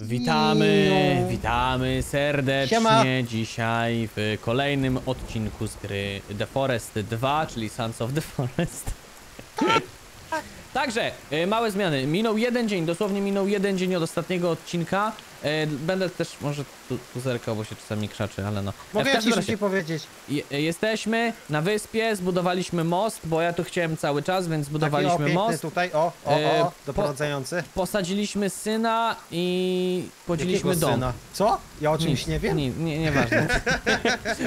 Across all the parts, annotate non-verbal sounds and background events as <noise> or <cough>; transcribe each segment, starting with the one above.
Witamy, witamy serdecznie Siema. dzisiaj w kolejnym odcinku z gry The Forest 2, czyli Sons of the Forest. Także, e, małe zmiany. Minął jeden dzień, dosłownie minął jeden dzień od ostatniego odcinka. E, Będę też może tu, tu zerkał, bo się czasami krzaczy, ale no. E, Mogę każdym ci razie, powiedzieć. je- e, Jesteśmy na wyspie, zbudowaliśmy most, bo ja tu chciałem cały czas, więc Taki o, zbudowaliśmy most. tutaj, o, o, E, o, po- doprowadzający. Posadziliśmy syna i podzieliliśmy Jakiego dom. syna? Co? Ja o czymś Nic, nie wiem? Nie, nie, nieważne.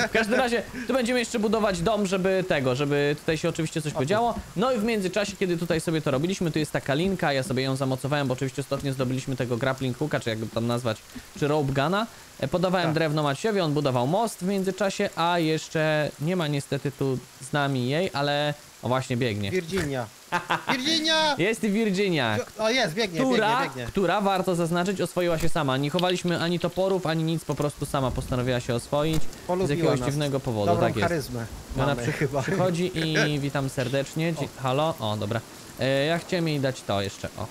w każdym razie, tu będziemy jeszcze budować dom, żeby tego, żeby tutaj się oczywiście coś podziało. No i w międzyczasie, kiedy tutaj sobie to robiliśmy, tu jest taka linka, ja sobie ją zamocowałem, bo oczywiście ostatnio zdobyliśmy tego grappling hooka, czy jakby tam nazwać, czy rope guna. E, Podawałem Tak. drewno Maciejowi, on budował most w międzyczasie, a jeszcze nie ma niestety tu z nami jej, ale o właśnie biegnie. Virginia. <laughs> Virginia! Jest Virginia, O, jest, biegnie, która, biegnie, biegnie. która, warto zaznaczyć, oswoiła się sama. Nie chowaliśmy ani toporów, ani nic, po prostu sama postanowiła się oswoić. z Polubiła jakiegoś nas. dziwnego powodu, Dobrą tak jest. charyzmę Ona przy, chyba. przychodzi i <laughs> witam serdecznie. Dzie Halo? O, dobra. E, ja chciałem jej dać to jeszcze, o.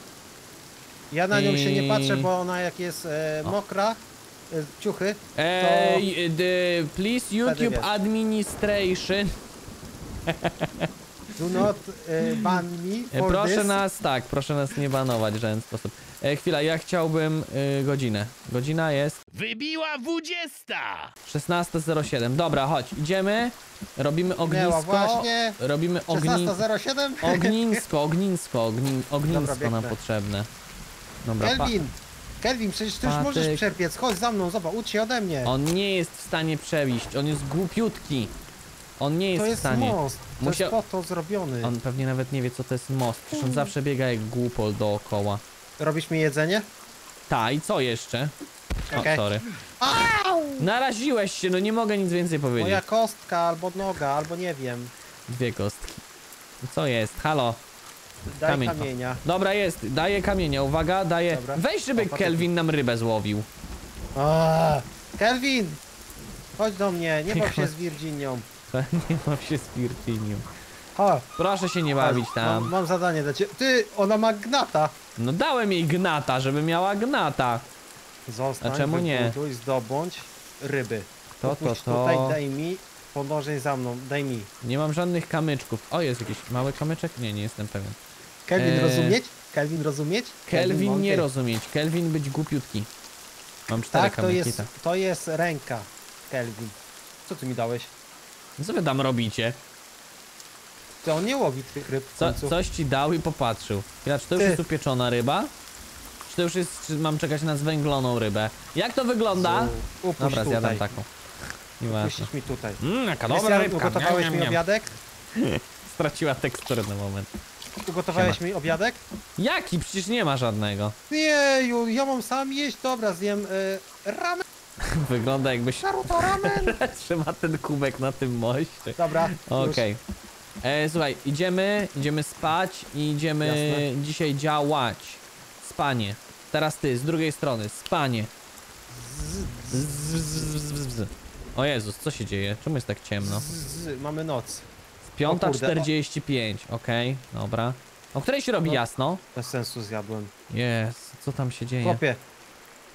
Ja na nią się nie patrzę, bo ona jak jest e, mokra, e, ciuchy, E, the, please YouTube wiesz. administration. do not e, ban me E, for proszę this. nas, tak, proszę nas nie banować w żaden sposób. E, chwila, ja chciałbym e, godzinę. Godzina jest Wybiła dwudziesta! 16.07. Dobra, chodź, idziemy. Robimy Minęła ognisko. właśnie. Robimy ognisko. 16.07? Ognisko, ognisko, ogni, ognisko Dobra, nam biegnę. potrzebne. Dobra, Kelvin! Kelvin, przecież ty już Patyk. możesz przepiec. Chodź za mną, zobacz, ucz się ode mnie. on nie jest w stanie przewiść, on jest głupiutki. On nie jest, to w jest stanie. most. To Musiał- jest po to zrobiony. On pewnie nawet nie wie co to jest most, przecież on zawsze biega jak głupol dookoła. Robisz mi jedzenie? Ta, i co jeszcze? O, sorry. Au! Naraziłeś się, no nie mogę nic więcej powiedzieć. Moja kostka, albo noga, albo nie wiem. Dwie kostki. Co jest? Halo? Daj Kamień. kamienia. Dobra, jest, daję kamienia, uwaga, daję... Dobra. Weź, żeby O. Kelvin nam rybę złowił. Aaa, Kelvin! Chodź do mnie, nie baw <laughs> się z Virginią. Nie mam się z Virginią. Proszę się nie bawić tam. Mam, mam zadanie dla ciebie. Ty, ona ma gnata. No dałem jej gnata, żeby miała gnata. Zostań, A czemu nie? wybuduj, zdobądź ryby. To, to, to. tutaj, daj mi, podążaj za mną, daj mi. Nie mam żadnych kamyczków. O, jest jakiś mały kamyczek? Nie, nie jestem pewien. Kelvin, Eee. rozumieć? Kelvin, rozumieć? Kelvin nie rozumieć. Kelvin być głupiutki. Mam cztery Tak, to jest, tak. to jest ręka, Kelvin. Co ty mi dałeś? Co wy tam robicie? To on nie łowi tych ryb Co, coś ci dał i popatrzył. Ja, czy to już Ty. jest upieczona ryba? Czy to już jest, czy mam czekać na zwęgloną rybę? Jak to wygląda? Zu- Upuść Dobra, zjadam tutaj. taką. Nieważne. Puścisz mi tutaj. Mmm, jaka dobra Krystian, rybka. ugotowałeś Miam, mi obiadek? <laughs> Straciła teksturę na moment. Ugotowałeś mi obiadek? Jaki? Przecież nie ma żadnego. Nie, Ju, ja mam sam jeść, dobra, zjem y, ramen, <laughs> Wygląda jakbyś Naruto ramen. <laughs> trzyma ten kubek na tym moście. Dobra. Okej. E, Słuchaj, idziemy, idziemy spać i idziemy Jasne. dzisiaj działać. Spanie. Teraz ty, z drugiej strony, spanie. Z, z, z. O Jezus, co się dzieje? Czemu jest tak ciemno? Z, z, mamy noc. Piąta O kurde, o. 45, okej, dobra. O której się robi No. jasno? Bez sensu zjadłem. Jest, co tam się dzieje? Chłopie,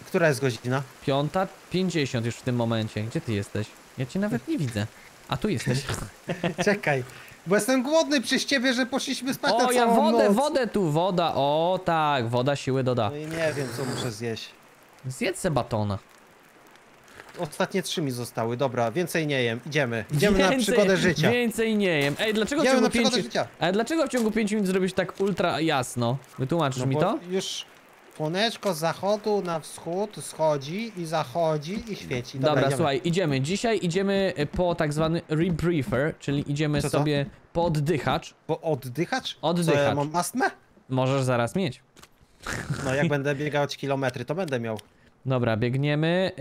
która jest godzina? Piąta 50 już w tym momencie. Gdzie ty jesteś? Ja cię nawet nie widzę. A tu jesteś. <laughs> Czekaj, bo jestem głodny przez ciebie, że poszliśmy spać na O, ja wodę, noc. wodę tu, woda. O, tak, woda siły doda. No i nie wiem, co muszę zjeść. Zjedz se batona. Ostatnie trzy mi zostały, dobra, więcej nie jem, idziemy. Idziemy na Więcej- przygodę życia. Więcej nie jem. Ej, dlaczego w Idziemy ciągu na przygodę pięciu... życia. Ale dlaczego w ciągu 5 minut zrobisz tak ultra jasno? Wytłumaczysz No mi to? już słoneczko z zachodu na wschód schodzi i zachodzi i świeci. Dobra, idziemy. słuchaj, idziemy. Dzisiaj idziemy y, po tak zwany rebriefer, czyli idziemy Co to? sobie po oddychacz. Bo oddychacz? Co, Oddychacz. ja mam astmę? Możesz zaraz mieć. No jak <laughs> będę biegał ci kilometry, to będę miał. Dobra, biegniemy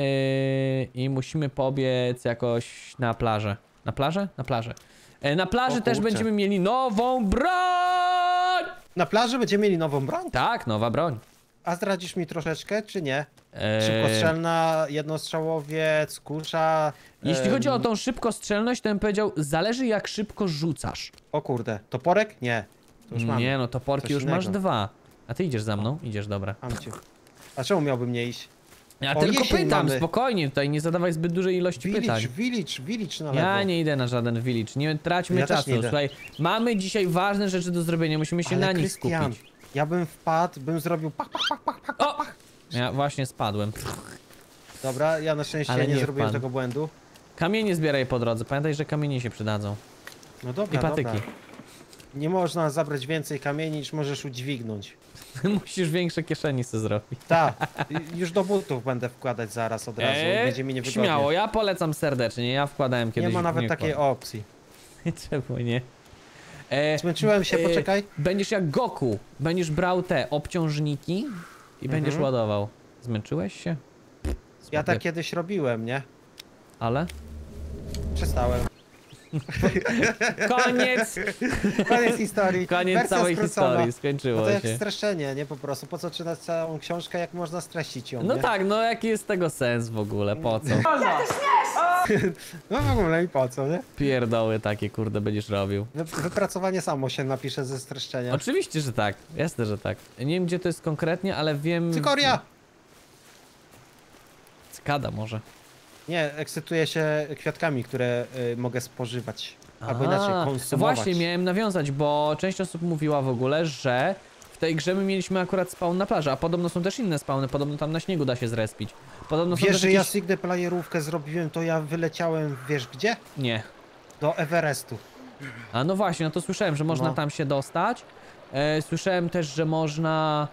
yy, i musimy pobiec jakoś na plażę. Na plażę? Na plażę. E, na plaży O też będziemy mieli nową broń! Na plaży będziemy mieli nową broń? Tak, nowa broń. A zdradzisz mi troszeczkę, czy nie? E, Szybkostrzelna, jednostrzałowiec, kusza. Jeśli em, chodzi o tą szybkostrzelność, to bym powiedział, zależy jak szybko rzucasz. O kurde, toporek? Nie. To już mam. Nie no, toporki Coś już masz innego. dwa. A ty idziesz za mną? Idziesz, dobra. Cię. A czemu miałbym nie iść? Ja O, tylko pytam, mamy. spokojnie, tutaj nie zadawaj zbyt dużej ilości pytań. Village, village, village na lewo. Ja nie idę na żaden village, nie traćmy Ja czasu. Słuchaj, mamy dzisiaj ważne rzeczy do zrobienia, musimy się Ale na nich Krystian, skupić. ja bym wpadł, bym zrobił pach, pach, pach, pach, pach. O! Ja właśnie spadłem. Dobra, ja na szczęście Ale nie, nie zrobiłem wpadł. tego błędu. Kamienie zbieraj po drodze, pamiętaj, że kamienie się przydadzą. No dobra, I patyki. dobra. Nie można zabrać więcej kamieni niż możesz udźwignąć. <laughs> Musisz większe kieszeni sobie zrobić. Tak, już do butów będę wkładać zaraz od razu, będzie mi niewygodnie. Eee, śmiało, ja polecam serdecznie, ja wkładałem nie kiedyś. ma nawet takiej wkładam. opcji. <laughs> Czemu nie? E, Zmęczyłem się, e, poczekaj. Będziesz jak Goku, będziesz brał te obciążniki i będziesz Mhm. ładował. Zmęczyłeś się? Ja tak kiedyś robiłem, nie? Ale? Przestałem. <laughs> Koniec! Koniec historii. Koniec Wersja całej skrócona. historii, No skończyło to jak się. streszczenie, nie po prostu. Po co czytać całą książkę, jak można streścić ją, No nie? tak, no jaki jest tego sens w ogóle, po co? No w ogóle i po co, nie? Pierdoły takie, kurde, będziesz robił. Wy, wypracowanie samo się napisze ze streszczenia. Oczywiście, że tak, jasne, że tak. Nie wiem, gdzie to jest konkretnie, ale wiem... Cykoria! Skada może. Nie, ekscytuję się kwiatkami, które y, mogę spożywać. Albo inaczej konsumować. Właśnie, miałem nawiązać, bo część osób mówiła w ogóle, że w tej grze my mieliśmy akurat spawn na plaży, a podobno są też inne spawny, podobno tam na śniegu da się zrespić. Podobno Wiesz, że ja jakieś... Signę playerówkę zrobiłem, to ja wyleciałem, wiesz gdzie? Nie. Do Everestu. A no właśnie, no to słyszałem, że można No. tam się dostać. E, słyszałem też, że można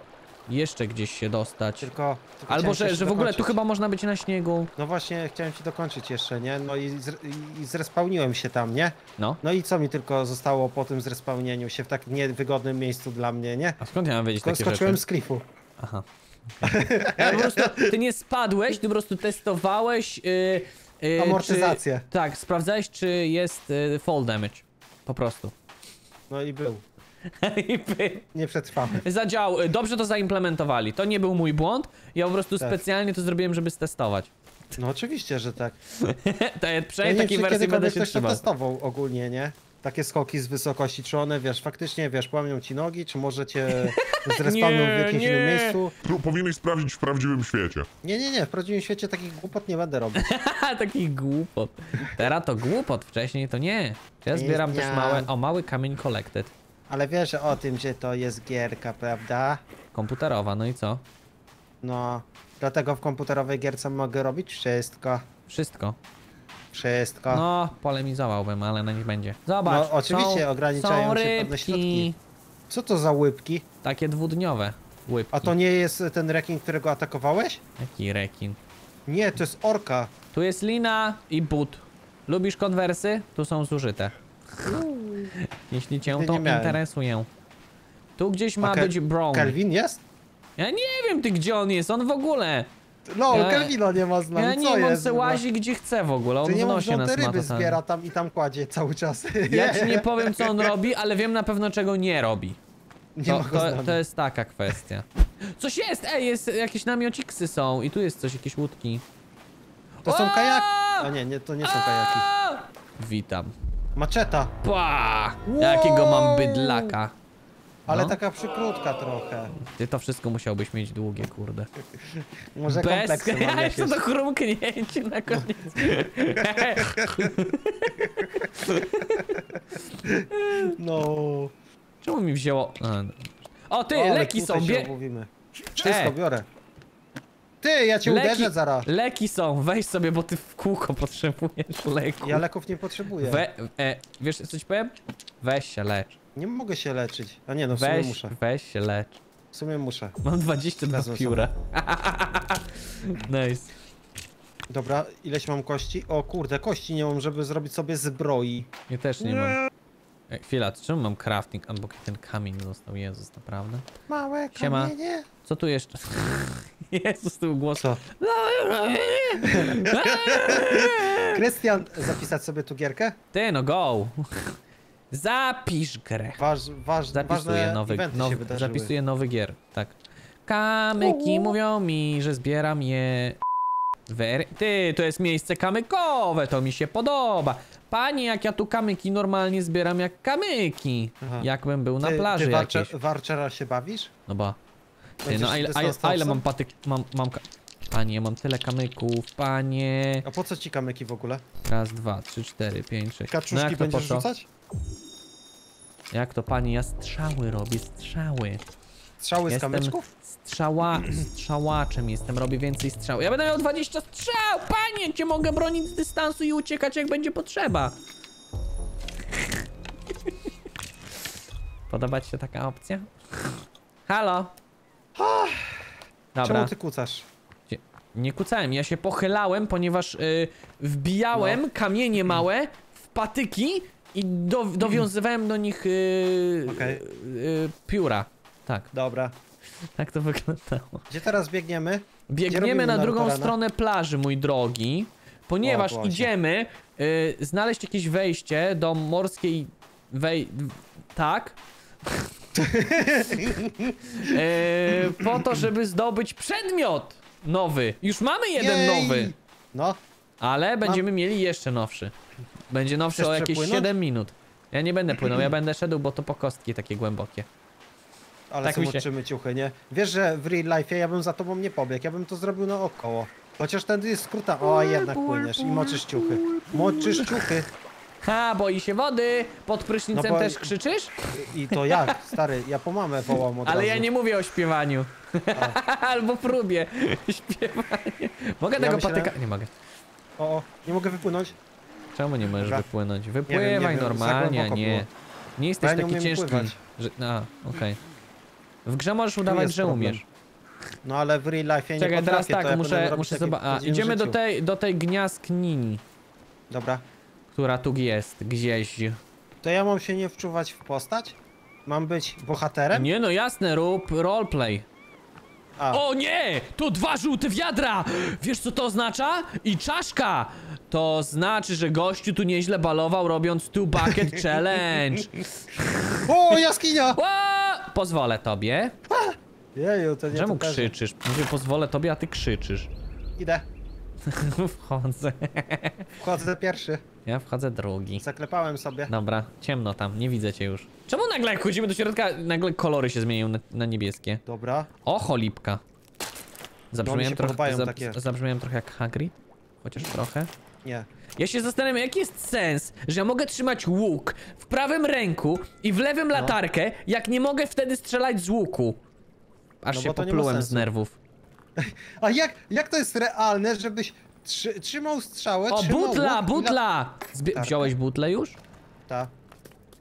jeszcze gdzieś się dostać. Tylko... tylko Albo, że, że w ogóle tu chyba można być na śniegu. No właśnie, chciałem ci dokończyć jeszcze, nie? No i, zre, i zrespawniłem się tam, nie? No. No i co mi tylko zostało po tym zrespawnieniu się w tak niewygodnym miejscu dla mnie, nie? A skąd ja mam wiedzieć Sko- takie Skoczyłem rzeczy? z klifu. Aha. <laughs> Ja po prostu, ty nie spadłeś, ty po prostu testowałeś... Yy, yy, Amortyzację. Czy, tak, sprawdzałeś, czy jest yy, fall damage. Po prostu. No i był. <laughs> Nie przetrwałem. Zadział, y, dobrze to zaimplementowali. To nie był mój błąd. Ja po prostu Tak. specjalnie to zrobiłem, żeby stestować. No oczywiście, że tak. <laughs> Te, Ja przynajmniej nie takiej wersji będę się to trzymał. testował ogólnie, nie? Takie skoki z wysokości, czy one, wiesz, faktycznie, wiesz, połamią ci nogi, czy może cię <laughs> zrespawną w Nie, jakimś nie. innym miejscu? Pró- Powinieneś sprawdzić w prawdziwym świecie. Nie, nie, nie, w prawdziwym świecie takich głupot nie będę robić. Haha, takich głupot. Teraz to głupot, wcześniej to nie. Ja zbieram też nie. małe, o mały kamień collected. Ale wiesz o tym, że to jest gierka, prawda? Komputerowa, no i co? No, dlatego w komputerowej gierce mogę robić wszystko. Wszystko. Wszystko. No, polemizowałbym, ale na nich będzie. Zobacz. No, oczywiście są, ograniczają są się pewne rybki. środki. Co to za łypki? Takie dwudniowe łypki. A to nie jest ten rekin, którego atakowałeś? Jaki rekin. Nie, to jest orka. Tu jest lina i but. Lubisz konwersy? Tu są zużyte. Jeśli cię Nigdy to nie miałem. interesuje. Tu gdzieś ma Ke- być brown. Kelvin jest? Ja nie wiem ty gdzie on jest, on w ogóle. No, Ja- Kelvina nie ma z nami, Ja co nie wiem, on jest? se łazi gdzie chce w ogóle, on Ty nie w mów, nosie że on nas ma ryby totalnie. zbiera tam i tam kładzie cały czas. Ja ci nie <laughs> powiem co on robi, ale wiem na pewno czego nie robi. Nie To, ma go z to, nami. to jest taka kwestia. Coś jest, ej, jest, jakieś namiociksy są i tu jest coś, jakieś łódki. To są kajaki. A nie, nie, to nie są kajaki. Witam. Maczeta, Pa! Jakiego mam bydlaka. ale No. taka przykrótka trochę. Ty to wszystko musiałbyś mieć długie, kurde. <laughs> Może Bez... kompleksy mam <laughs> Ja jakieś. to chrumknięcie na koniec. <laughs> No. Czemu mi wzięło... A, no. O ty, Ale leki są, bie... Wszystko biorę. Ty, ja cię Leki, uderzę zaraz. leki są, weź sobie, bo ty w kółko potrzebujesz leku. Ja leków nie potrzebuję. We, e, wiesz co ci powiem? Weź się lecz. Nie mogę się leczyć. A nie, no w sumie Weź, muszę. weź się lecz. W sumie muszę. Mam 20 do Wezmę pióra. <laughs> nice. Dobra, ileś mam kości? O kurde, kości nie mam, żeby zrobić sobie zbroi. Ja też nie mam. E, chwila, czemu mam crafting? Albo ten kamień został, Jezus, naprawdę? Małe Siema. kamienie. Co tu jeszcze? <laughs> Jezus, tył głos. Co? Krystian, zapisać sobie tu gierkę? Ty, no go! Zapisz grę. Waż, waż, Zapisuję ważne nowy, nowy, zapisuję nowy gier, tak. Kamyki mówią mi, że zbieram je. Wery... Ty, to jest miejsce kamykowe, to mi się podoba. Panie, jak ja tu kamyki normalnie zbieram jak kamyki. Aha. Jakbym był na Ty, plaży ty jakiejś. warczera się bawisz? No bo. Ty, no a ile, a, ile mam patyk... Mam, mam... Panie, mam tyle kamyków, panie... A po co ci kamyki w ogóle? Raz, dwa, trzy, cztery, pięć, sześć. No Kaczuszki jak to po będziesz co? rzucać? Jak to, panie? Ja strzały robię, strzały. Strzały z Jestem kamyczków? Strzała... strzałaczem jestem, robię więcej strzał. Ja będę miał 20 strzał, panie! Cię mogę bronić z dystansu i uciekać jak będzie potrzeba. <laughs> Podoba ci się taka opcja? Halo? Dobra. Czemu ty kucasz? Nie kucałem, ja się pochylałem, ponieważ y, wbijałem No. kamienie małe w patyki i do, dowiązywałem do nich y, Okej. y, pióra. Tak, Dobra. <laughs> tak to wyglądało. Gdzie teraz biegniemy? Biegniemy na drugą Narutorana? stronę plaży, mój drogi, ponieważ O, idziemy y, znaleźć jakieś wejście do morskiej wej... tak? <laughs> y, po to, żeby zdobyć przedmiot nowy. Już mamy jeden Jej! nowy. No, Ale będziemy mieli jeszcze nowszy. Będzie nowszy Chcesz o jakieś przepłynąć? 7 minut. Ja nie będę płynął, ja będę szedł, bo to po kostki takie głębokie. Ale Tak moczymy ciuchy, nie? Wiesz, że w real life ja bym za tobą nie pobiegł, ja bym to zrobił naokoło. Chociaż tędy jest skróta. O, a jednak płyniesz i moczysz ciuchy. Moczysz ciuchy. Ha, boi się wody! Pod prysznicem No bo- też krzyczysz? I to jak, stary? Ja po mamę wołam od Ale razu. ja nie mówię o śpiewaniu. <laughs> Albo próbie <laughs> śpiewania. Mogę tego myślałem- patyka... Nie mogę. O, o, nie mogę wypłynąć? Czemu nie możesz Dobra. wypłynąć? wiem, Wypływaj nie wiem, za normalnie, a głęboko nie. było. Nie jesteś ja nie taki umiem ciężki. pływać. Że... A, okej. W grze możesz udawać, że problem. umiesz. No ale w real life ja nie Czekaj, teraz potrafię, tak, to ja muszę, muszę zobaczyć. Idziemy do tej, do tej gniazdnini, Dobra. która tu jest, gdzieś. To ja mam się nie wczuwać w postać? Mam być bohaterem? Nie no, jasne, rób roleplay. A, O nie! To dwa żółte wiadra! Wiesz co to oznacza? I czaszka! To znaczy, że gościu tu nieźle balował robiąc two bucket <laughs> challenge. o jaskinia! Ła! Pozwolę tobie. Jeju, to nie Czemu to krzyczysz? Mówię, pozwolę tobie, a ty krzyczysz. Idę. <laughs> Wchodzę. Wchodzę pierwszy. Ja wchodzę drugi. Zaklepałem sobie. Dobra, ciemno tam, nie widzę cię już. Czemu nagle jak wchodzimy do środka, nagle kolory się zmieniają na, na niebieskie? Dobra. O, cholipka. Zabrzmiałem się trochę, zab, zabrzmiałem trochę jak Hagrid. Chociaż trochę. Nie. Ja się zastanawiam, jaki jest sens, że ja mogę trzymać łuk w prawym ręku i w No. lewym latarkę, jak nie mogę wtedy strzelać z łuku. Aż No się poplułem z nerwów. <laughs> A jak, jak to jest realne, żebyś trzy, trzymał strzałę, O, trzymał butla, łuk butla! Zbie Latarkę. wziąłeś butlę już? La... Ta.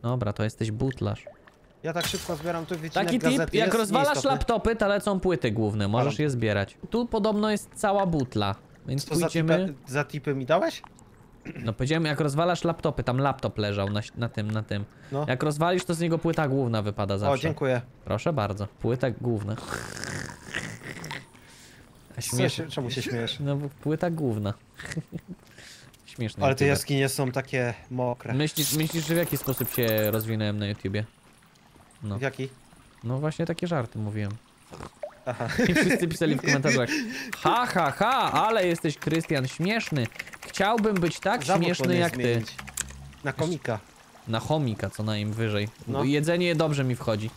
Dobra, to jesteś butlarz. Ja tak szybko zbieram tu wycinek Taki gazety. tip, jak jest rozwalasz laptopy, to lecą płyty główne, możesz je zbierać. Tu podobno jest cała butla, więc za, pójdziemy... tipy, za tipy mi dałeś? No powiedziałem, jak rozwalasz laptopy, tam laptop leżał na, na tym, na tym. No. Jak rozwalisz, to z niego płyta główna wypada zawsze. O, dziękuję. Proszę bardzo, płyta główna. A Co śmieszne. się, czemu się śmiejesz? No bo płyta główna. <laughs> Śmieszne. Ale te YouTuber. jaskinie są takie mokre. Myślisz, myślisz, że w jaki sposób się rozwinąłem na YouTubie? No. W jaki? No właśnie takie żarty mówiłem. Aha. I wszyscy pisali w komentarzach Ha, ha, ha, ale jesteś Krystian śmieszny. Chciałbym być tak Zawód śmieszny jak ty. zmienić. Na komika. Na chomika co najwyżej. No. Jedzenie dobrze mi wchodzi.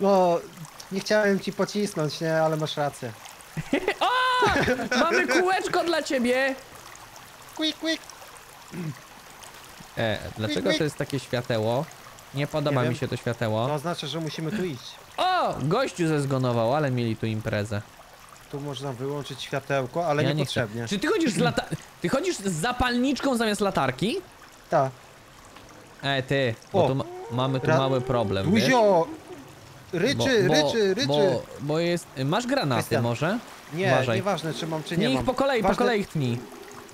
No, nie chciałem ci pocisnąć, nie, ale masz rację. <laughs> Mamy kółeczko dla ciebie! Quick, quick. E, dlaczego to jest takie świateło? Nie podoba Nie mi wiem. się to świateło. To oznacza, że musimy tu iść. O! Gościu zezgonował, ale mieli tu imprezę. Tu można wyłączyć światełko, ale ja nie chcę. niepotrzebnie. Czy ty chodzisz z lata... Ty chodzisz z zapalniczką zamiast latarki? Tak. E, ty, bo O! tu ma mamy tu Ra- mały problem, wiesz? Ryczy, ryczy, ryczy! Bo, bo jest... Masz granaty Krystian, może? nie, uważaj. nieważne czy mam czy nie Tnij ich mam. po kolei, po ważne, kolei ich tnij.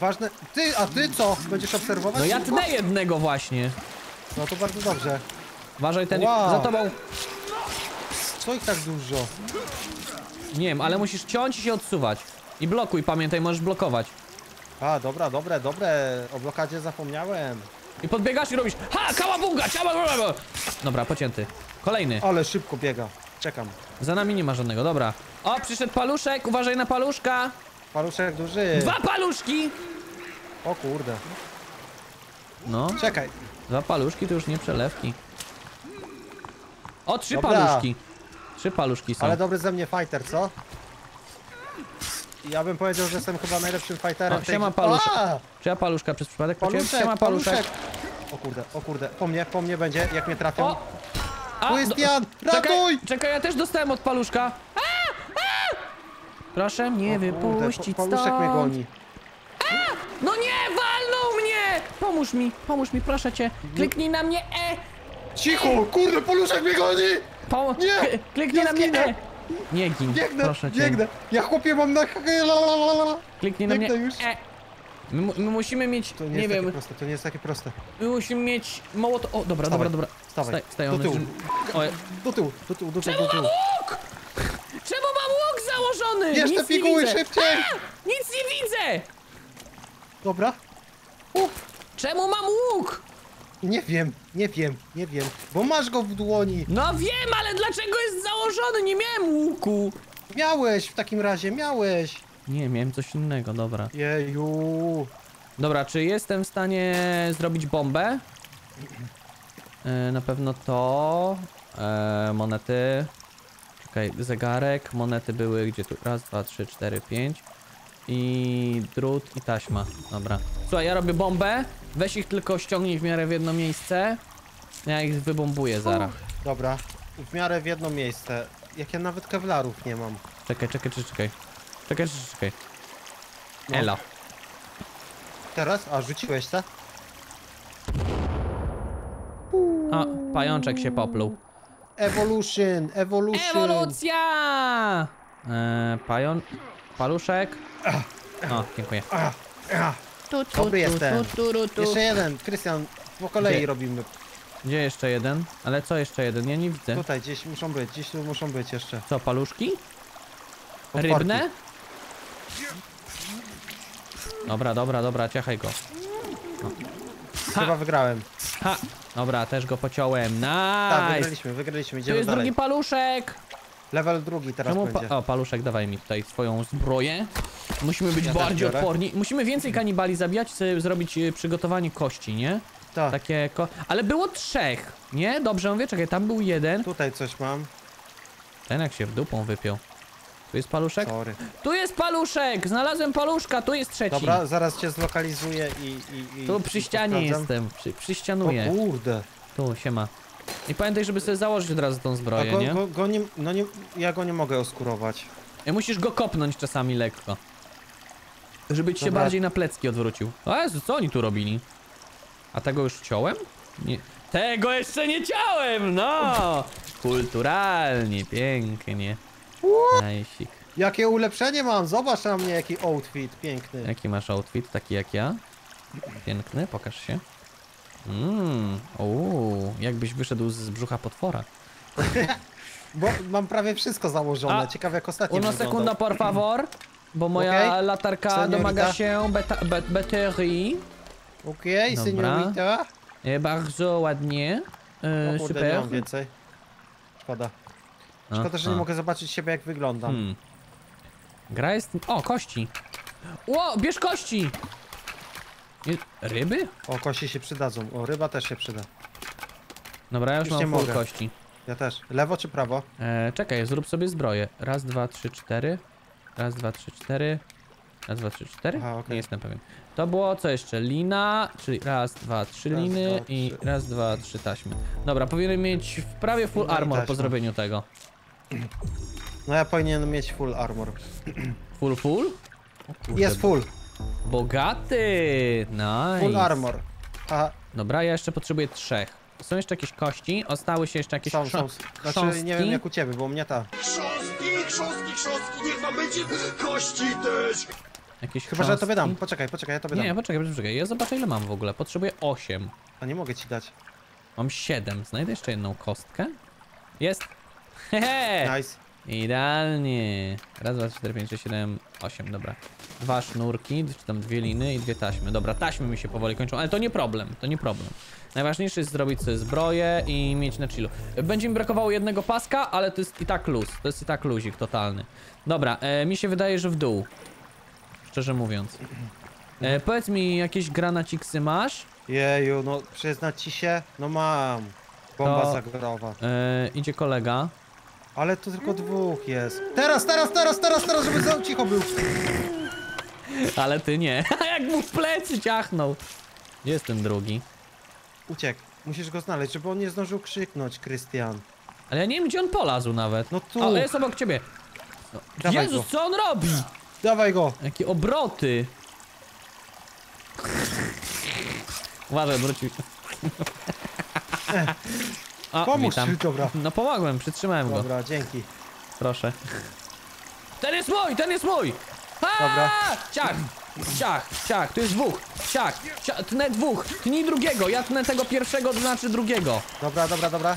Ważne... Ty, a ty co? Będziesz obserwować? No ja tnę jednego właśnie. No to bardzo dobrze. Uważaj ten... Wow. Za tobą... Co ich tak dużo? Nie wiem, ale musisz ciąć i się odsuwać. I blokuj, pamiętaj, możesz blokować. A, dobra, dobre, dobre. O blokadzie zapomniałem. I podbiegasz i robisz Ha! Kałabunga! Ciała! Dobra, pocięty. Kolejny. Ale szybko biega. Czekam. Za nami nie ma żadnego, dobra. O, przyszedł paluszek, uważaj na paluszka! Paluszek duży. Dwa paluszki! O kurde. No, Czekaj. Dwa paluszki to już nie przelewki. O, trzy Dobra. paluszki. Trzy paluszki są. Ale dobry ze mnie fighter, co? Ja bym powiedział, że jestem chyba najlepszym fighterem O, tej siema, paluszek. A! Czy ja paluszka przez przypadek? Paluszek, Siema, paluszek. paluszek. O kurde, o kurde, po mnie, po mnie będzie, jak mnie trafią. O! A, Tu jest do- Jan, Czekaj, ratuj! czekaj, ja też dostałem od paluszka. A, a! Proszę mnie O kurde, wypuścić pa- Paluszek stąd. mnie goni. No nie, walnął mnie! Pomóż mi, pomóż mi, proszę cię. Kliknij na mnie E. Cicho, kurde, paluszek mnie goni! Pom Nie, <laughs> Kliknij nie na mnie. E. Nie gin, Biegnę, proszę cię. biegnę. Ja chłopie mam na... Kliknij na mnie już. E. My, my musimy mieć, To nie, nie, jest wiem, takie proste, to nie jest takie proste. my musimy mieć mołot... O, dobra, Wstawaj, dobra, dobra. wstawaj. Staj, Do tyłu. O, Do tyłu, do tyłu, do tyłu, Czemu do mam tyłu. łuk? <laughs> Czemu mam łuk założony? Bierz Nic piguły szybciej! Nic nie widzę! Dobra. Uf, Czemu mam łuk? nie wiem, nie wiem, nie wiem. Bo masz go w dłoni. No wiem, ale dlaczego jest założony? Nie miałem łuku. Miałeś w takim razie, miałeś. Nie, miałem coś innego, dobra. Jeju. Dobra, czy jestem w stanie zrobić bombę? E, na pewno to. E, monety. Czekaj, zegarek. Monety były gdzie tu? Raz, dwa, trzy, cztery, pięć. I drut i taśma. Dobra. Słuchaj, ja robię bombę. Weź ich tylko ściągnij w miarę w jedno miejsce. Ja ich wybombuję zaraz. Dobra, w miarę w jedno miejsce. Jak ja nawet kewlarów nie mam. Czekaj, czekaj, czekaj, czekaj. Czekaj, czekaj, czekaj. No. Elo. Teraz? A, rzuciłeś te? O, pajączek się popluł. Evolution, evolution. Ewolucja! Eee, pajon... Paluszek. O, dziękuję. Tu, tu, Dobry jestem. tu, tu, tu. Jeszcze jeden, Krystian, po kolei Gdzie? robimy. Gdzie jeszcze jeden? Ale co jeszcze jeden? Ja nie widzę. Tutaj, gdzieś muszą być, gdzieś tu muszą być jeszcze. Co, paluszki? Rybne? Dobra, dobra, dobra, ciachaj go. Chyba wygrałem. Ha! Dobra, też go pociąłem. Tak, Nice! wygraliśmy, wygraliśmy, Tu idziemy jest dalej. drugi paluszek! Level drugi teraz Czemu będzie. pa o, paluszek, dawaj mi tutaj swoją zbroję. Musimy być Ja bardziej biorę. odporni. Musimy więcej kanibali zabijać, sobie zrobić e, przygotowanie kości, nie? Tak, Takie ko... Ale było trzech, nie? Dobrze mówię, czekaj, tam był jeden. tutaj coś mam. Ten jak się w dupą wypiął. Tu jest paluszek? Sorry. Tu jest paluszek! Znalazłem paluszka, tu jest trzeci. Dobra, zaraz cię zlokalizuję i... i, i Tu przy ścianie jestem, przy, O przyścianuję. kurde. Tu, siema. I pamiętaj, żeby sobie założyć od razu tą zbroję, go, nie? go, go nie... No nie... Ja go nie mogę oskurować. I musisz go kopnąć czasami lekko. Żeby ci się Dobra. bardziej na plecki odwrócił. O Jezu, co oni tu robili? A tego już ciąłem? Nie. Tego jeszcze nie ciałem, no! Kulturalnie, pięknie. Najsik. Jakie ulepszenie mam, zobacz na mnie jaki outfit piękny. Jaki masz outfit, taki jak ja? Piękny, pokaż się. Mmm, uuu, jakbyś wyszedł z brzucha potwora. <laughs> Bo mam prawie wszystko założone, A, ciekawe jak ostatnio wyglądał. sekunda, por favor. Bo moja Okej. latarka Seniorita. domaga się beta, be, baterii. Okej, Dobra. seniorita. E, bardzo ładnie. E, O kurde, nie super. mam więcej. Szkoda. Szkoda, że nie mogę zobaczyć siebie jak wyglądam. Hmm. Gra jest... O, kości. Ło, bierz kości! Nie, ryby? O, kości się przydadzą. O, ryba też się przyda. Dobra, ja już, Już mam nie full mogę. kości. Ja też. Lewo czy prawo? E, czekaj, zrób sobie zbroję. Raz, dwa, trzy, cztery. Raz, dwa, trzy, cztery. Raz, dwa, trzy, cztery. Aha, okej. Nie jestem pewien. To było co jeszcze? Lina, czyli raz, dwa, trzy Raz, liny dwa, i trzy. raz, dwa, trzy taśmy. Dobra, powinienem mieć w prawie full No i armor po zrobieniu tego. No ja powinienem mieć full armor. Full, full? Jest full. Bogaty! Nice. Full armor. A, Dobra, ja jeszcze potrzebuję trzech. Są jeszcze jakieś kości? Ostały się jeszcze jakieś są, są. Znaczy chrząstki? nie wiem jak u ciebie, bo u mnie ta. Chrząstki, chrząstki, chrząstki, niech wam będzie kości też! Jakieś Chyba, że ja tobie dam. chrząstki? Poczekaj, poczekaj, ja tobie Nie, dam. poczekaj, poczekaj. Ja zobaczę ile mam w ogóle. Potrzebuję 8. A nie mogę ci dać. Mam 7. Znajdę jeszcze jedną kostkę. Jest! Hehe! Nice. Idealnie. Raz, dwa, cztery, pięć, sześć, siedem, osiem, dobra. Dwa sznurki, czy tam dwie liny i dwie taśmy. Dobra, taśmy mi się powoli kończą, ale to nie problem, to nie problem. Najważniejsze jest zrobić sobie zbroję i mieć na chillu. Będzie mi brakowało jednego paska, ale to jest i tak luz. To jest i tak luzik totalny. Dobra, e, mi się wydaje, że w dół. Szczerze mówiąc. E, powiedz mi, jakieś granaciksy masz? Jeju, no przyznać ci się, no mam. Bomba To-. E, idzie kolega. Ale tu tylko dwóch jest. Teraz, teraz, teraz, teraz, teraz, żeby za cicho był. Ale ty nie. <laughs> Jak mu w plecy ciachnął. Gdzie jest ten drugi? Uciekł. Musisz go znaleźć, żeby on nie zdążył krzyknąć, Krystian. Ale ja nie wiem, gdzie on polazł nawet. No tu. O, jest obok ciebie. No, Dawaj Jezus, go. co on robi? Dawaj go. Jakie obroty. Uważaj, wrócił. <laughs> O, Pomóż, witam. dobra. No pomogłem, przytrzymałem go. Dobra, dzięki. Proszę. Ten jest mój, ten jest mój! A! Dobra. Ciach, ciach, ciach, tu jest dwóch. Ciach, ciach, tnę dwóch, tnij drugiego, ja tnę tego pierwszego, to znaczy drugiego. Dobra, dobra, dobra.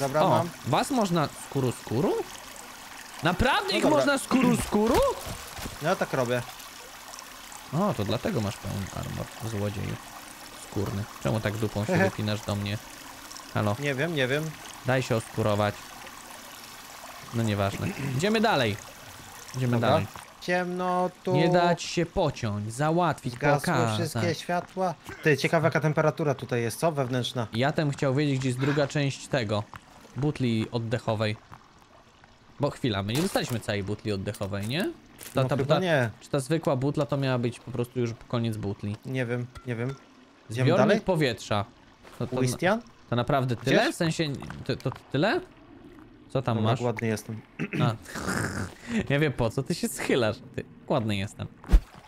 Dobra, O, mam. was można skóru skóru? Naprawdę No ich dobra. można skóru skóru? Ja tak robię. O, to dlatego masz pełen armor, złodzieju. Skórny. Czemu tak dupą się <laughs> wypinasz do mnie? Halo, Nie wiem, nie wiem. daj się oskurować. No nieważne. Idziemy dalej. Idziemy Dobra. dalej. Ciemno tu. Nie dać się pociąć, załatwić, Zgasły pokazać. wszystkie światła. Ty, ciekawa jaka temperatura tutaj jest, co? Wewnętrzna. Ja bym chciał wiedzieć, gdzie jest druga część tego. Butli oddechowej. Bo chwila, my nie dostaliśmy całej butli oddechowej, nie? Ta, No ta, chyba ta, nie. Czy ta zwykła butla to miała być po prostu już koniec butli? Nie wiem, nie wiem. Zbiornik dalej? powietrza. To, to, Christian? To naprawdę tyle? Gdzieś? W sensie, to, to tyle? Co tam Dobra, masz? Ładny jestem. <clears throat> A. <laughs> Ja wiem po co, ty się schylasz. Ty, ładny jestem.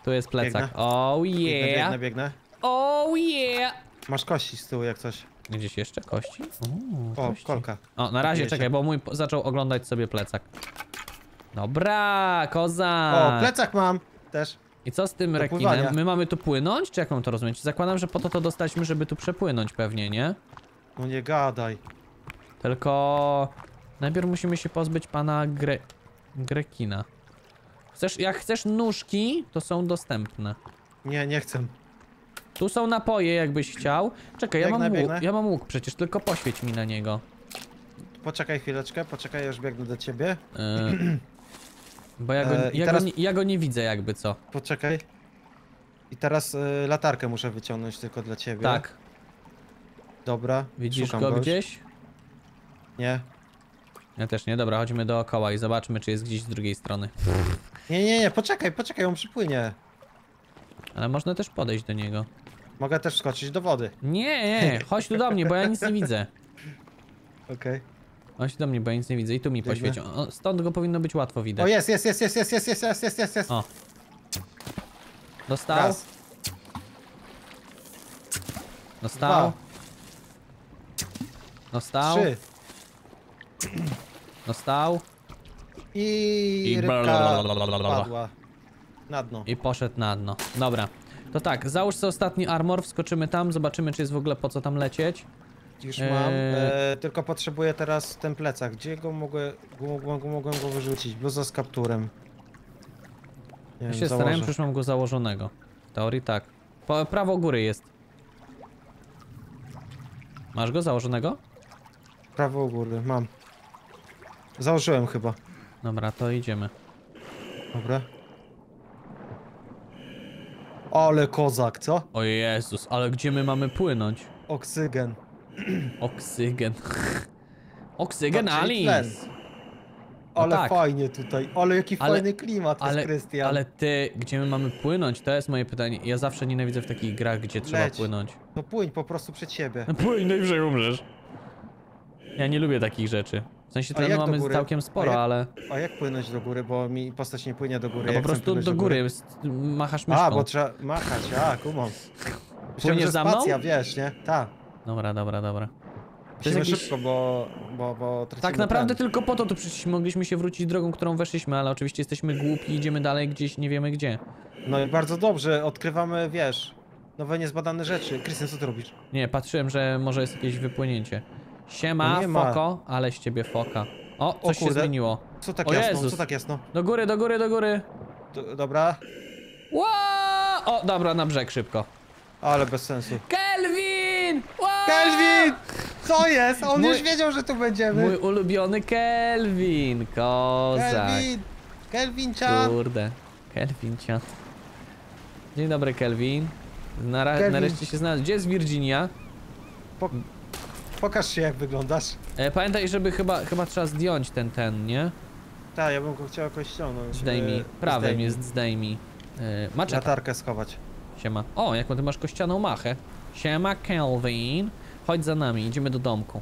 Tu jest plecak. Biegnę. Oh Biegnę, yeah! biegnę, biegnę. Oh yeah! Masz kości z tyłu jak coś. Gdzieś jeszcze kości? O, O, kości. kolka. O, na razie czekaj, bo mój zaczął oglądać sobie plecak. Dobra, koza. O, plecak mam. Też. I co z tym do rekinem? pływania. My mamy tu płynąć? Czy jak mam to rozumieć? Zakładam, że po to to dostaliśmy, żeby tu przepłynąć pewnie, nie? No nie gadaj. Tylko... Najpierw musimy się pozbyć pana Gre... Grekina. Chcesz, jak chcesz nóżki, to są dostępne. Nie, nie chcę. Tu są napoje, jakbyś chciał. Czekaj, ja Biegnę, mam łuk, ja mam łuk przecież, tylko poświeć mi na niego. Poczekaj chwileczkę, poczekaj, już biegnę do ciebie. Yy, bo ja go, E, ja, teraz- go, nie- ja go nie widzę jakby co. Poczekaj. I teraz y, latarkę muszę wyciągnąć tylko dla ciebie. Tak, Dobra. widzisz szukam go gdzieś? Nie. Ja też nie, dobra, chodźmy dookoła i zobaczmy, czy jest gdzieś z drugiej strony. Nie, nie, nie, poczekaj, poczekaj, on przypłynie. Ale można też podejść do niego. Mogę też skoczyć do wody. Nie, nie, chodź tu do mnie, bo ja nic nie widzę. Okej. Chodź do mnie, bo ja nic nie widzę i tu mi poświeć. O, stąd go powinno być łatwo O, widać. jest, jest, jest, jest, jest, jest, jest, jest, jest, jest, jest. O. Dostał? Raz, Dostał? dwa, Dostał? trzy. Dostał? I, I rybka blablabla. padła na dno. I poszedł na dno. Dobra. To tak, załóż sobie ostatni armor, wskoczymy tam, zobaczymy, czy jest w ogóle po co tam lecieć. Już Eee. mam, e, tylko potrzebuję teraz ten plecak. Gdzie go mogę, mogłem, mogłem go wyrzucić? Bluza z kapturem. Nie Ja się starałem, przecież mam go założonego. W teorii tak. Po prawo góry jest. Masz go założonego? Prawo u góry, mam. Założyłem chyba. Dobra, to idziemy. Dobra. Ale kozak, co? O Jezus, ale gdzie my mamy płynąć? Oksygen. Oksygen. <laughs> Oksygen No, tlen. Alice! Ale tak. fajnie tutaj. Ale jaki Ale- fajny klimat Ale, jest, Krystian. ale ty, gdzie my mamy płynąć? To jest moje pytanie. Ja zawsze nienawidzę w takich grach, gdzie trzeba Leć. płynąć. No płyń po prostu przed siebie. No <laughs> płyń, najwyżej umrzesz. Ja nie lubię takich rzeczy. W sensie A tlenu mamy całkiem A sporo, jak- ale A jak płynąć do góry, bo mi postać nie płynie do góry. no po jak chcę prostu do góry, machasz myszką. A, bo trzeba machać, a, kumam. Płyniesz za mną? spacja, wiesz, nie? Tak. Dobra, dobra, dobra. Musimy jakiś- szybko, bo, bo, bo Tak naprawdę ten. tylko po to tu przecież mogliśmy się wrócić drogą, którą weszliśmy, ale oczywiście jesteśmy głupi idziemy dalej gdzieś, nie wiemy gdzie. No i bardzo dobrze, odkrywamy, wiesz, nowe niezbadane rzeczy. Krystian, co ty robisz? Nie, patrzyłem, że może jest jakieś wypłynięcie. Siema, No nie ma. foko, ale z ciebie foka. O, coś się zmieniło. Co tak O jasno, Jezus. co tak jasno? Do góry, do góry, do góry. D dobra, Ło! O, dobra, na brzeg szybko. ale bez sensu. Kelvin! Ło! Kelvin! Co jest? On Mój- już wiedział, że tu będziemy. Mój ulubiony Kelvin, kozak. Kelvin! Kelvin Chan! Kurde, Kelvin cię. Dzień dobry, Kelvin. Nara Kelvin. Nareszcie się znalazł. Gdzie jest Virginia? Po... Pokaż się jak wyglądasz. E, pamiętaj, żeby chyba, chyba trzeba zdjąć ten, ten, nie? Tak, ja bym go chciał jakoś ściągnąć. Zdejmij. E, Prawym zdejmij. jest zdejmij. E, maczeta. Latarkę schować. Siema. O, jak ty masz kościaną machę. Siema, Kelvin. Chodź za nami, idziemy do domku.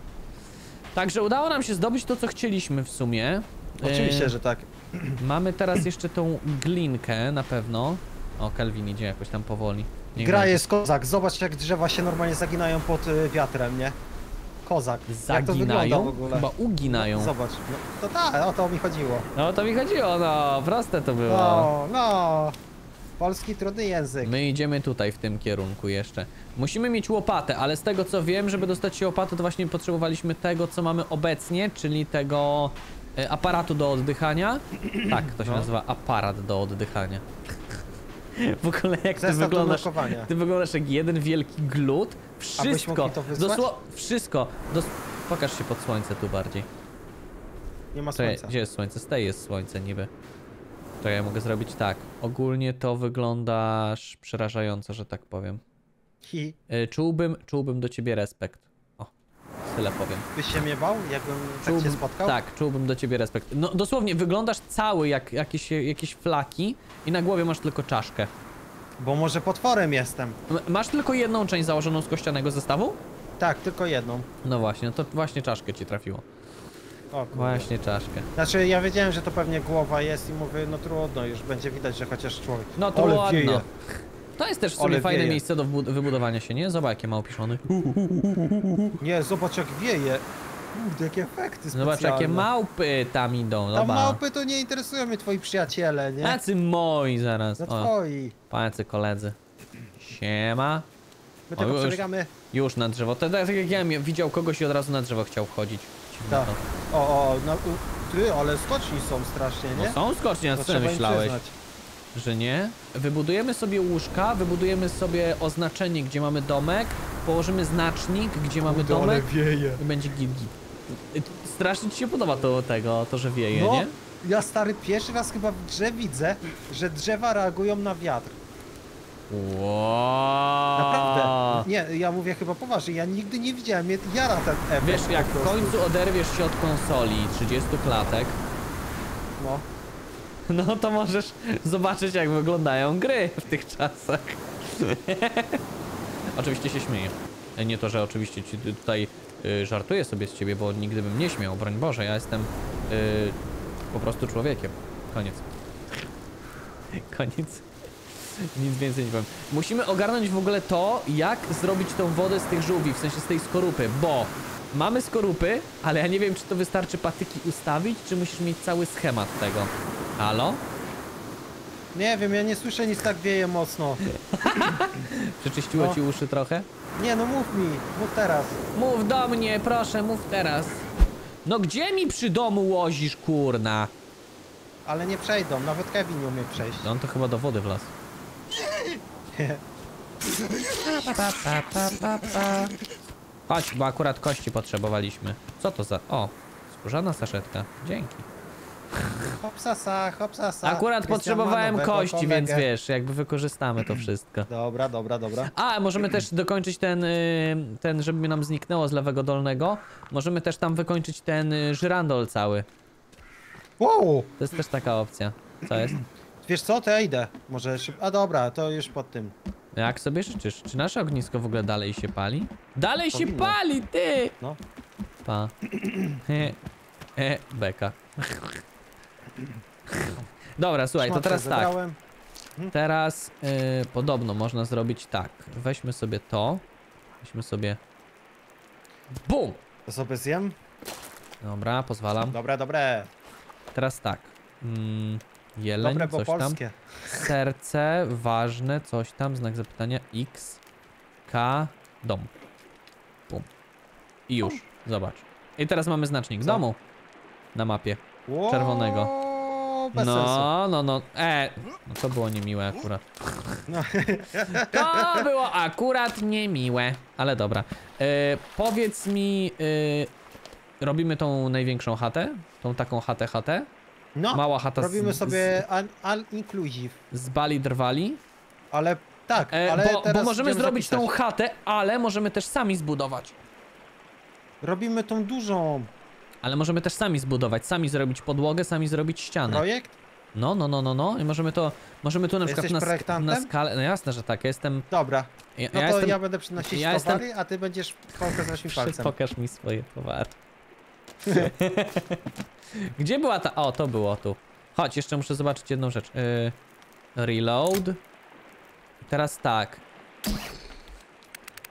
Także udało nam się zdobyć to, co chcieliśmy w sumie. Oczywiście, E, że tak. <clears throat> Mamy teraz jeszcze tą glinkę na pewno. O, Kelvin idzie jakoś tam powoli. Niech Gra jest kozak. Zobacz jak drzewa się normalnie zaginają pod y, wiatrem, nie? Kozak. Jak to wygląda w Zaginają? ogóle? Chyba uginają. Zobacz. No, to tak, o to mi chodziło. No to mi chodziło, no, proste to było. No, no. Polski trudny język. My idziemy tutaj w tym kierunku jeszcze. Musimy mieć łopatę, ale z tego co wiem, żeby dostać się łopatę, to właśnie potrzebowaliśmy tego, co mamy obecnie, czyli tego e, aparatu do oddychania. Tak, to się No. nazywa aparat do oddychania. <laughs> W ogóle jak ty Zestaw wyglądasz, ty wyglądasz jak jeden wielki glut. Wszystko, dosło, wszystko. Dos Pokaż się pod słońce tu bardziej. Nie ma Czekaj, słońca. gdzie jest słońce? Z tej jest słońce niby. To ja mogę zrobić tak. Ogólnie to wyglądasz przerażająco, że tak powiem. Hi. Y, Czułbym, czułbym do ciebie respekt. Tyle powiem. Byś się mnie bał, jakbym tak cię spotkał? tak, czułbym do ciebie respekt. No dosłownie, wyglądasz cały jak jakieś, jakieś flaki i na głowie masz tylko czaszkę. Bo może potworem jestem. M- Masz tylko jedną część założoną z kościanego zestawu? Tak, tylko jedną. No właśnie, no to właśnie czaszkę ci trafiło. O kurde. Właśnie czaszkę. Znaczy ja wiedziałem, że to pewnie głowa jest i mówię, no trudno, już będzie widać, że chociaż człowiek. No to Ale ładno. wieje. To jest też w sumie Ale fajne wieje. miejsce do wybudowania się, nie? Zobacz jakie małpiszony. Nie, zobacz jak wieje. Kurde, jakie efekty specjalne. Zobacz jakie małpy tam idą, Tam małpy to nie interesują mnie twoi przyjaciele, nie? Tacy moi zaraz. No twoi. pajacy koledzy. Siema. My O, tylko już. przebiegamy. Już na drzewo. To tak jak ja widział kogoś i od razu na drzewo chciał wchodzić. Dziwne Tak. O, o, no, ty, ale skoczni są strasznie, nie? No są skocznie, a co myślałeś? przyznać. Że nie? Wybudujemy sobie łóżka, wybudujemy sobie oznaczenie, gdzie mamy domek, położymy znacznik, gdzie mamy Kurde, ale domek wieje. i będzie git git. Strasznie ci się podoba to, tego, to że wieje, No, nie? ja stary pierwszy raz chyba w grze widzę, że drzewa reagują na wiatr. Wow. Naprawdę. Nie, ja mówię chyba poważnie, ja nigdy nie widziałem, mnie jara ten efekt Wiesz, jak w końcu oderwiesz się od konsoli 30 klatek, No. No to możesz zobaczyć, jak wyglądają gry w tych czasach. <laughs> oczywiście się śmieję. Nie to, że oczywiście ci tutaj y, żartuję sobie z ciebie, bo nigdy bym nie śmiał, broń Boże, ja jestem y, po prostu człowiekiem. Koniec. Koniec. Nic więcej nie powiem. Musimy ogarnąć w ogóle to, jak zrobić tą wodę z tych żółwi, w sensie z tej skorupy, bo mamy skorupy, ale ja nie wiem, czy to wystarczy patyki ustawić, czy musisz mieć cały schemat tego. Halo? Nie wiem, ja nie słyszę nic tak wieje mocno. <laughs> Przeczyściło No. ci uszy trochę? Nie, no mów mi, mów teraz. Mów do mnie, proszę, mów teraz. No gdzie mi przy domu łozisz, kurna? Ale nie przejdą, nawet Kevin nie umie przejść. No on to chyba do wody wlazł. Pa, pa, pa, pa, pa, pa. Chodź, bo akurat kości potrzebowaliśmy. Co to za... O, skórzana saszetka. Dzięki. Hopsasa, hopsasa. Akurat potrzebowałem kości, kolegę. więc wiesz, jakby wykorzystamy to wszystko. <clears throat> Dobra, dobra, dobra. A, możemy też dokończyć ten, y, ten, żeby nam zniknęło z lewego dolnego. Możemy też tam wykończyć ten y, żyrandol cały. Wow! To jest też taka opcja. Co jest? <clears throat> Wiesz co, to ja idę. Może szyb... A dobra, to już pod tym. Jak sobie życzysz? Czy nasze ognisko w ogóle dalej się pali? Dalej się Powinno. pali, ty! No. Pa. <clears throat> Beka. Dobra, słuchaj, to teraz tak. zebrałem. Teraz y, podobno można zrobić tak. Weźmy sobie to. Weźmy sobie. Bum! To sobie zjem. Dobra, pozwalam. Dobre, dobre. Teraz tak. Mm, jeleń, Dobre, bo coś tam. polskie. Serce, ważne, coś tam, znak zapytania. X, K, dom. Bum. I już, zobacz. I teraz mamy znacznik Co? domu na mapie. Wow, Czerwonego. Bez sensu. No, no, no. E, no to było niemiłe akurat. No. To było akurat niemiłe, ale dobra. E, powiedz mi, e, robimy tą największą chatę? Tą taką chatę, chatę? no. Mała chata z- Robimy z- sobie all, all inclusive. Z bali drwali? Ale tak, E, ale bo, teraz bo możemy zrobić tą zapisać. chatę, ale możemy też sami zbudować. Robimy tą dużą Ale możemy też sami zbudować, sami zrobić podłogę, sami zrobić ścianę. projekt. No, no, no, no, no. I możemy to, możemy tu na przykład Jesteś na, projektantem? na skalę, no jasne, że tak, ja jestem, Dobra, ja, no ja to jestem, ja będę przynosić ja jestem- towary, a ty będziesz pokazać mi palcem. pokaż mi swoje towary. <laughs> Gdzie była ta, o, to było tu. Chodź, jeszcze muszę zobaczyć jedną rzecz. Yy, reload. Teraz tak.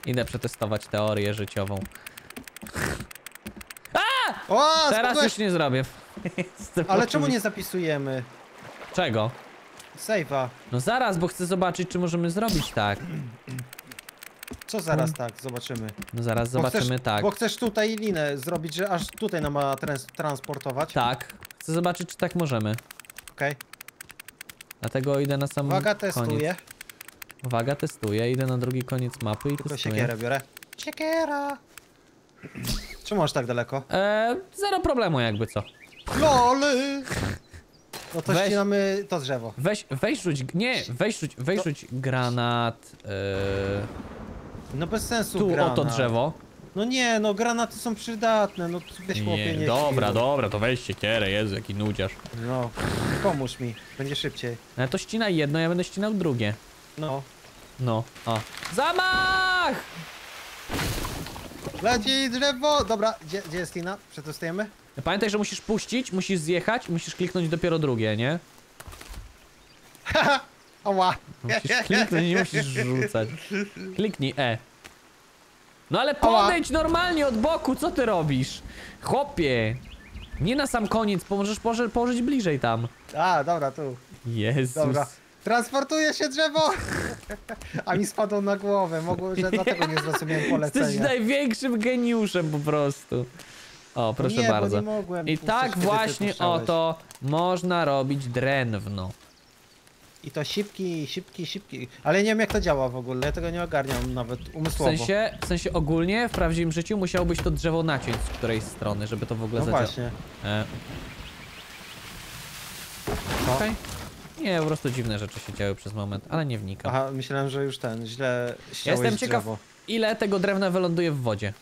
Idę przetestować teorię życiową. O, Teraz spadłeś! już nie zrobię. <laughs> Ale czemu nie zapisujemy? Czego? Save'a. No zaraz, bo chcę zobaczyć, czy możemy zrobić tak. Co zaraz tak, zobaczymy. No zaraz Bo zobaczymy chcesz, tak. Bo chcesz tutaj linę zrobić, że aż tutaj nam ma trans transportować. Tak. Chcę zobaczyć, czy tak możemy. Okej. Dlatego idę na sam Uwaga, koniec. testuję. Uwaga, testuję. Idę na drugi koniec mapy i Tylko testuję. siekierę biorę. Siekiera! Czemu masz tak daleko? Eee, zero problemu jakby co. LOL! No to Weź- ścinamy to drzewo. Weź, weź rzuć, nie, weź rzuć, weź rzuć granat eee, No bez sensu tu granat. o to drzewo. No nie, no granaty są przydatne, no weź chłopie, nie dobra, dobra, to weź siekierę, Jezu, jaki nudziarz. No, pomóż mi, będzie szybciej. No to ścinaj jedno, ja będę ścinał drugie. No. No, o. Zamach! Leci drzewo! Dobra, gdzie, gdzie jest lina? Przetestujemy? Pamiętaj, że musisz puścić, musisz zjechać musisz kliknąć dopiero drugie, nie? <laughs> Ała! Musisz kliknąć, nie musisz rzucać. Kliknij E. No ale podejdź normalnie od boku, co ty robisz? Chłopie! Nie na sam koniec, możesz położyć, położyć bliżej tam. A, dobra, tu. Jezus. Dobra. Transportuje się drzewo! <laughs> A mi spadło na głowę, mogło, że dlatego nie zrozumiałem <laughs> Jesteś polecenia. największym geniuszem po prostu. O, proszę nie, bardzo. Mogłem I tak właśnie oto można robić drewno. I to szybki, szybki, szybki. Ale nie wiem jak to działa w ogóle, ja tego nie ogarniam nawet W umysłowo. sensie, w sensie ogólnie w prawdziwym życiu musiałbyś to drzewo naciąć z której strony, żeby to w ogóle No zadziałało. właśnie. E, Co? Okej. Nie, po prostu dziwne rzeczy się działy przez moment, ale nie wnikam. Aha, myślałem, że już ten, źle Ja jestem ciekaw, drzewo. ile tego drewna wyląduje w wodzie.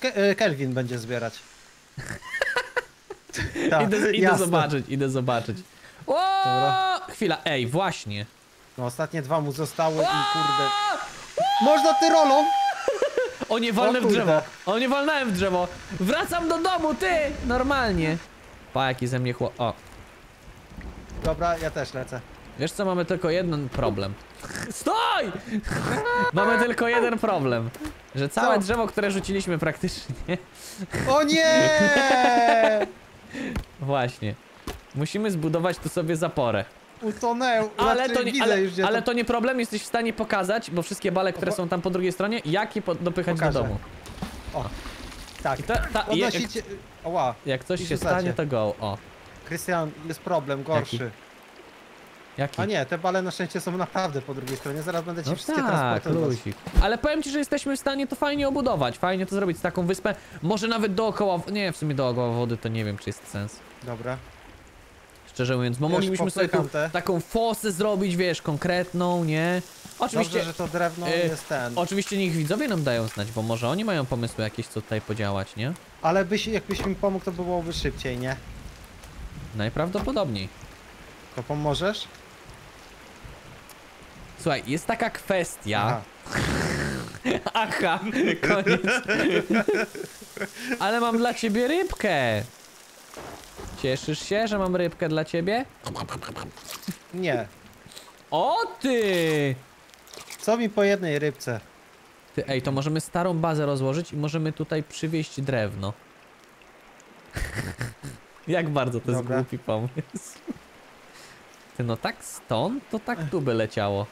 Ke e, Kelvin będzie zbierać. <laughs> Tak, idę, idę zobaczyć, idę zobaczyć. O! Dobra. Chwila, ej, właśnie. No ostatnie dwa mu zostały i kurde... Można tyrolą! O, nie walnę w drzewo. O, nie walnąłem w drzewo. Wracam do domu, ty! Normalnie. Pa, jaki ze mnie chłop... O, Dobra, ja też lecę. wiesz co, mamy tylko jeden problem. Stój! mamy tylko jeden problem. Że całe Co? drzewo, które rzuciliśmy praktycznie... O nie! Właśnie. Musimy zbudować tu sobie zaporę. Utonęł! Ale Znaczy, to, nie, widzę ale, już, ale to... to nie problem, jesteś w stanie pokazać, bo wszystkie bale, które są tam po drugiej stronie, jak je po- dopychać Pokażę. do domu. Tak, I ta, ta, podnosicie... Jak coś się stanie, to go. O, Krystian, jest problem, gorszy. jaki? A nie, te bale na szczęście są naprawdę po drugiej stronie, zaraz będę ci No wszystkie tak, luzik. Ale powiem ci, że jesteśmy w stanie to fajnie obudować, fajnie to zrobić, taką wyspę, może nawet dookoła, nie, w sumie dookoła wody to nie wiem, czy jest sens. Dobra. Szczerze mówiąc, bo Już moglibyśmy sobie tu te. taką fosę zrobić, wiesz, konkretną, nie? Oczywiście, Dobrze, że to drewno y, jest ten. oczywiście niech widzowie nam dają znać, bo może oni mają pomysły jakieś, co tutaj podziałać, nie? Ale byś, jakbyś mi pomógł, to byłoby szybciej, nie? Najprawdopodobniej. To pomożesz? Słuchaj, jest taka kwestia. Aha. <laughs> Aha, koniec. Ale mam dla ciebie rybkę. Cieszysz się, że mam rybkę dla ciebie? Nie. O ty! Co mi po jednej rybce? Ty, ej, to możemy starą bazę rozłożyć i możemy tutaj przywieźć drewno. <laughs> Jak bardzo to jest Dobra. głupi pomysł. Ty, no tak stąd, to tak tu by leciało.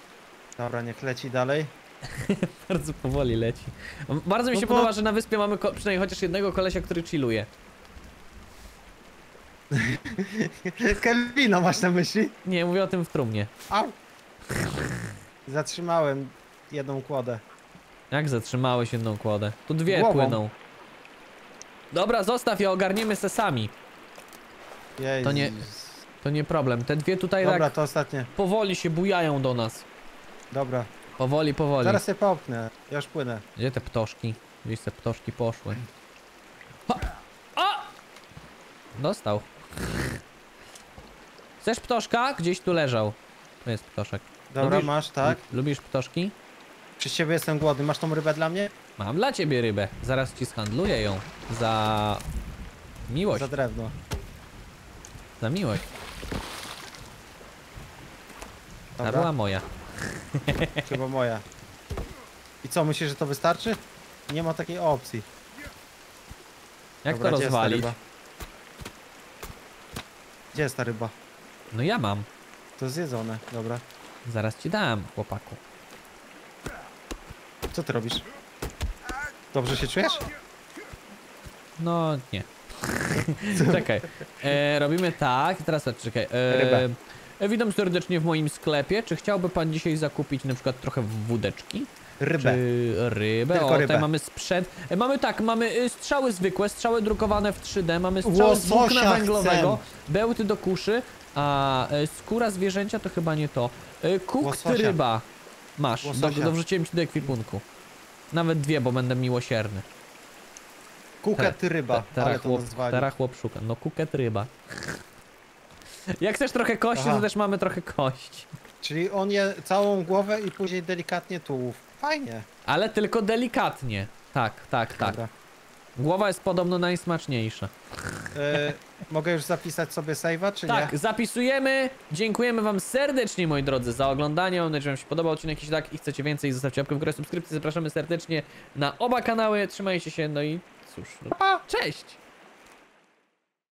Dobra, niech leci dalej. <laughs> Bardzo powoli leci. Bardzo mi No się bo- podoba, że na wyspie mamy przynajmniej chociaż jednego kolesia, który chilluje. <laughs> Kelvina masz na myśli? Nie, mówię o tym w trumnie. Au! Zatrzymałem jedną kłodę. Jak zatrzymałeś jedną kładę? Tu dwie Głową. płyną. Dobra, zostaw je, ogarniemy se sami. Jej, To nie- To nie problem. Te dwie tutaj Dobra, tak to ostatnie. powoli się bujają do nas. Dobra. Powoli, powoli. Zaraz się popchnę. Ja już płynę. Gdzie te ptoszki? Gdzieś se ptoszki poszły. Ha! O! Dostał. Chcesz ptoszka? Gdzieś tu leżał. To jest ptoszek. Dobra, Lubisz- masz, tak? Lubisz ptoszki? Przy ciebie jestem głodny. Masz tą rybę dla mnie? Mam dla ciebie rybę. Zaraz ci zhandluję ją. Za... Miłość. Za Za, miłość. Ta była moja. <laughs> Chyba moja. I co, myślisz, że to wystarczy? Nie ma takiej opcji. Jak Dobra, to gdzie jest rozwalić? ryba? Gdzie jest ta ryba? No ja mam. To zjedzone, dobra. Zaraz ci dam, chłopaku. Co ty robisz? Dobrze się czujesz? No nie. Czekaj. E, robimy tak. Teraz czekaj. E, Rybę. e, witam serdecznie w moim sklepie. Czy chciałby pan dzisiaj zakupić na przykład trochę wódeczki? Rybę. Czy rybę? Tylko o, tutaj rybę. mamy sprzęt. E, mamy tak, mamy y, strzały zwykłe, strzały drukowane w 3D, mamy strzały z włókna węglowego, bełty do kuszy, a e, skóra zwierzęcia to chyba nie to. E, kukt ryba. Masz, Łososia. do, wrzuciłem ci do ekwipunku. Nawet dwie, bo będę miłosierny. Kuket ryba, Te- ale Teraz to chłop, szuka. No kuket ryba. <laughs> Jak chcesz trochę kości, Aha. to też mamy trochę kości. Czyli on je całą głowę i później delikatnie tułów. Fajnie. Ale tylko delikatnie. Tak, tak, tak. Dobra. Głowa jest podobno najsmaczniejsza. E, mogę już zapisać sobie save'a, czy Tak, nie? zapisujemy. Dziękujemy wam serdecznie, moi drodzy, za oglądanie. Mam nadzieję, że wam się podobał odcinek. Jeśli tak i chcecie więcej, zostawcie łapkę w górę, subskrypcję. Zapraszamy serdecznie na oba kanały. Trzymajcie się, no i cóż, no, cześć!